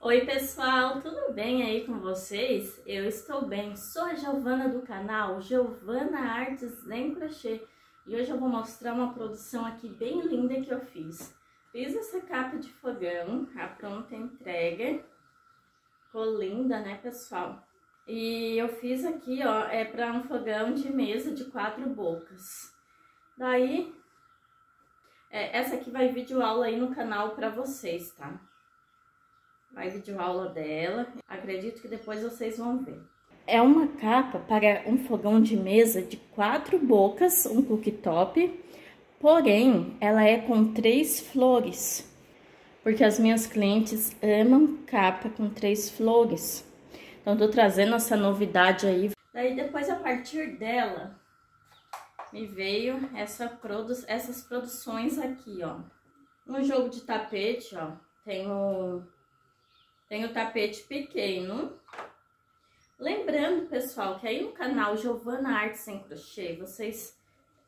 Oi pessoal, tudo bem aí com vocês? Eu estou bem, sou a Giovana do canal Giovana Artes em Crochê e hoje eu vou mostrar uma produção aqui bem linda que eu fiz. Fiz essa capa de fogão, a pronta entrega, ficou linda né pessoal? E eu fiz aqui ó, é para um fogão de mesa de quatro bocas. Daí, é, essa aqui vai vídeo aula aí no canal para vocês, tá? Vai vídeo aula dela. Acredito que depois vocês vão ver. É uma capa para um fogão de mesa de quatro bocas, um cooktop, porém ela é com três flores, porque as minhas clientes amam capa com três flores. Então tô trazendo essa novidade aí. Daí depois a partir dela me veio essa produ essas produções aqui, ó. No jogo de tapete, ó, tenho tem o tapete pequeno. Lembrando, pessoal, que aí no canal Giovana Artes Sem Crochê, vocês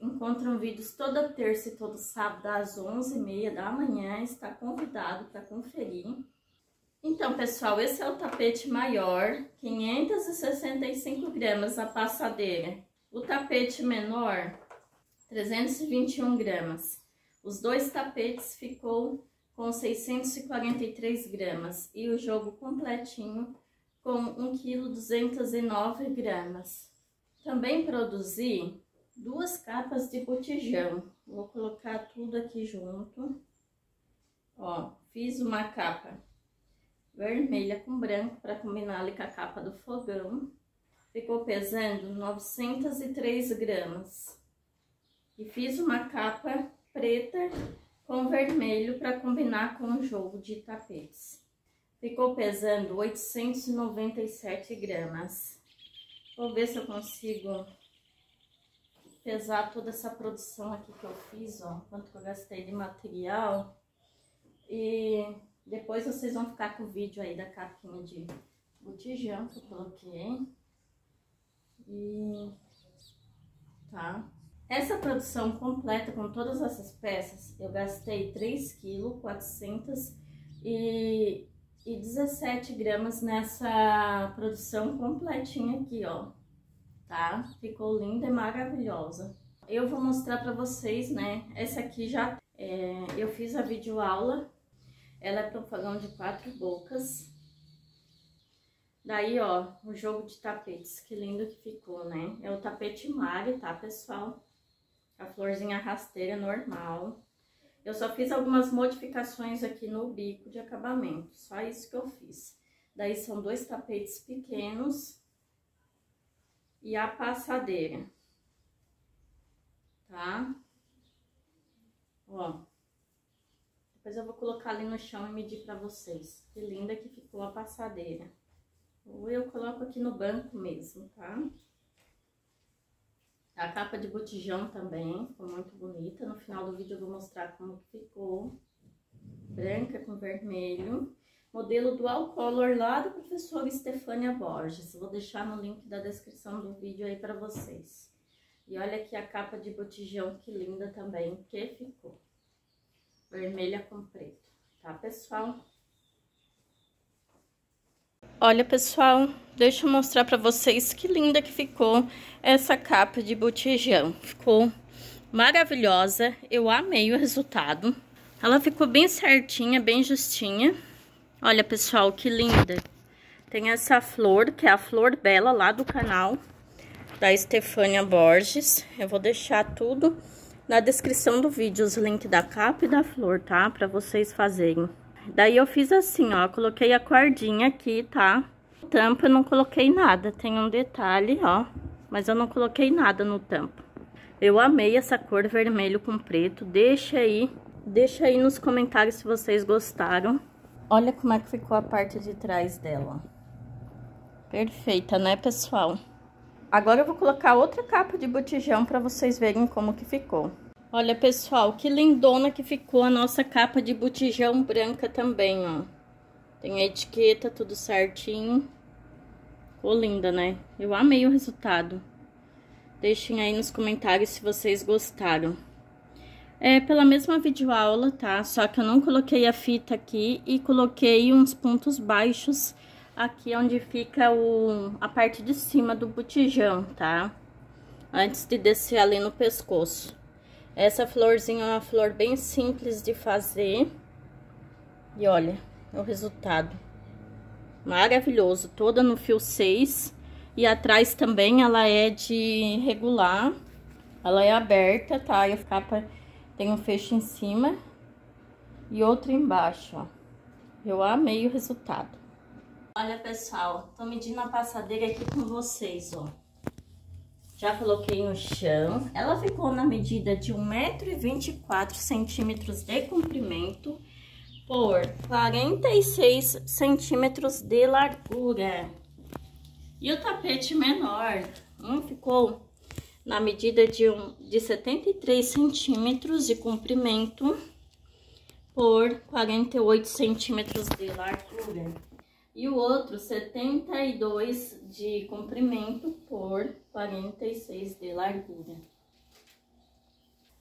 encontram vídeos toda terça e todo sábado às 11h30 da manhã. Está convidado para conferir. Então, pessoal, esse é o tapete maior, 565 gramas a passadeira. O tapete menor, 321 gramas. Os dois tapetes ficou com 643 gramas e o jogo completinho com 1 kg 209 gramas. Também produzi duas capas de botijão. Vou colocar tudo aqui junto. Ó, fiz uma capa vermelha com branco para combinar ali com a capa do fogão. Ficou pesando 903 gramas. E fiz uma capa preta com vermelho para combinar com o jogo de tapetes. Ficou pesando 897 gramas. Vou ver se eu consigo pesar toda essa produção aqui que eu fiz, ó, quanto que eu gastei de material. E depois vocês vão ficar com o vídeo aí da capinha de botijão que eu coloquei. E tá? Essa produção completa com todas essas peças, eu gastei 3 kg 417 gramas nessa produção completinha aqui, ó. Tá? Ficou linda e maravilhosa. Eu vou mostrar pra vocês, né? Essa aqui já é, eu fiz a videoaula. Ela é para fogão de quatro bocas. Daí, ó, o jogo de tapetes, que lindo que ficou, né? É o tapete Mari, tá, pessoal? A florzinha rasteira normal. Eu só fiz algumas modificações aqui no bico de acabamento, só isso que eu fiz. Daí são dois tapetes pequenos e a passadeira, tá? Ó, depois eu vou colocar ali no chão e medir pra vocês. Que linda que ficou a passadeira. Ou eu coloco aqui no banco mesmo, tá? A capa de botijão também ficou muito bonita. No final do vídeo eu vou mostrar como ficou. Branca com vermelho. Modelo Dual Color lá do professor Estefânia Borges. Vou deixar no link da descrição do vídeo aí para vocês. E olha aqui a capa de botijão, que linda também que ficou. Vermelha com preto, tá, pessoal? Olha, pessoal, deixa eu mostrar pra vocês que linda que ficou essa capa de botijão. Ficou maravilhosa, eu amei o resultado. Ela ficou bem certinha, bem justinha. Olha, pessoal, que linda. Tem essa flor, que é a Flor Bela, lá do canal da Estefânia Borges. Eu vou deixar tudo na descrição do vídeo, os links da capa e da flor, tá? Pra vocês fazerem. Daí eu fiz assim, ó, coloquei a cordinha aqui, tá? Tampa eu não coloquei nada, tem um detalhe, ó, mas eu não coloquei nada no tampa. Eu amei essa cor vermelho com preto, deixa aí, deixa aí nos comentários se vocês gostaram. Olha como é que ficou a parte de trás dela, Perfeita, né, pessoal? Agora eu vou colocar outra capa de botijão para vocês verem como que ficou. Olha, pessoal, que lindona que ficou a nossa capa de botijão branca também, ó. Tem a etiqueta, tudo certinho. Ficou linda, né? Eu amei o resultado. Deixem aí nos comentários se vocês gostaram. É pela mesma videoaula, tá? Só que eu não coloquei a fita aqui e coloquei uns pontos baixos aqui onde fica o, a parte de cima do botijão, tá? Antes de descer ali no pescoço. Essa florzinha é uma flor bem simples de fazer. E olha o resultado. Maravilhoso, toda no fio 6. E atrás também ela é de regular. Ela é aberta, tá? E a capa tem um fecho em cima e outro embaixo, ó. Eu amei o resultado. Olha, pessoal, tô medindo a passadeira aqui com vocês, ó. Já coloquei no chão. Ela ficou na medida de 1,24m de comprimento por 46 centímetros de largura. E o tapete menor, um ficou na medida de, um, de 73 centímetros de comprimento por 48 centímetros de largura. E o outro 72 de comprimento por 46 de largura.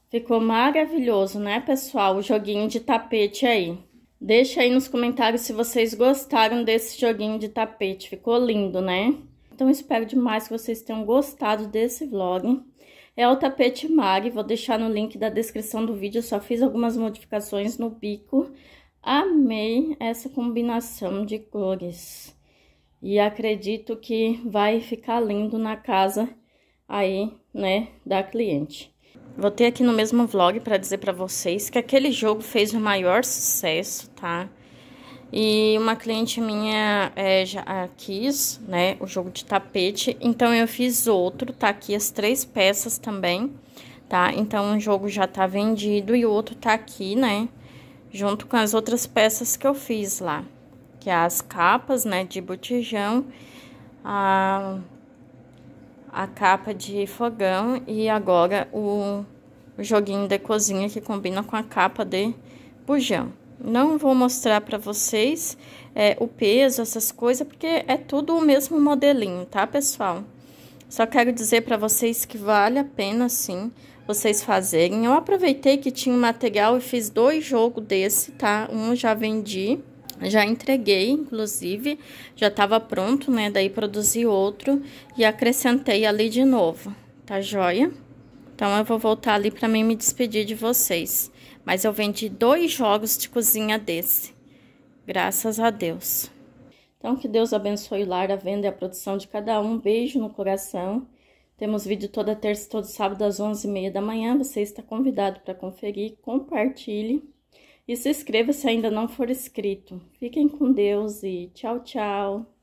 Ficou maravilhoso, né, pessoal? O joguinho de tapete aí. Deixa aí nos comentários se vocês gostaram desse joguinho de tapete. Ficou lindo, né? Então, espero demais que vocês tenham gostado desse vlog. É o tapete Mari, vou deixar no link da descrição do vídeo. Eu só fiz algumas modificações no bico. Amei essa combinação de cores. E acredito que vai ficar lindo na casa aí, né, da cliente. Vou ter aqui no mesmo vlog para dizer para vocês que aquele jogo fez o maior sucesso, tá? E uma cliente minha é, já quis, né, o jogo de tapete, então eu fiz outro, tá aqui as três peças também, tá? Então o jogo já tá vendido e o outro tá aqui, né, junto com as outras peças que eu fiz lá, que é as capas, né, de botijão, a a capa de fogão e agora o, o joguinho de cozinha que combina com a capa de bujão. Não vou mostrar para vocês é, o peso, essas coisas, porque é tudo o mesmo modelinho, tá, pessoal? Só quero dizer para vocês que vale a pena, sim, vocês fazerem. Eu aproveitei que tinha material e fiz dois jogos desse, tá? Um já vendi já entreguei, inclusive, já estava pronto, né? Daí produzi outro e acrescentei ali de novo, tá joia? Então, eu vou voltar ali para mim me despedir de vocês. Mas eu vendi dois jogos de cozinha desse, graças a Deus. Então, que Deus abençoe o lar, a venda e a produção de cada um. Beijo no coração. Temos vídeo toda terça e todo sábado às 11h30 da manhã. Você está convidado para conferir. Compartilhe. E se inscreva se ainda não for inscrito. Fiquem com Deus e tchau, tchau.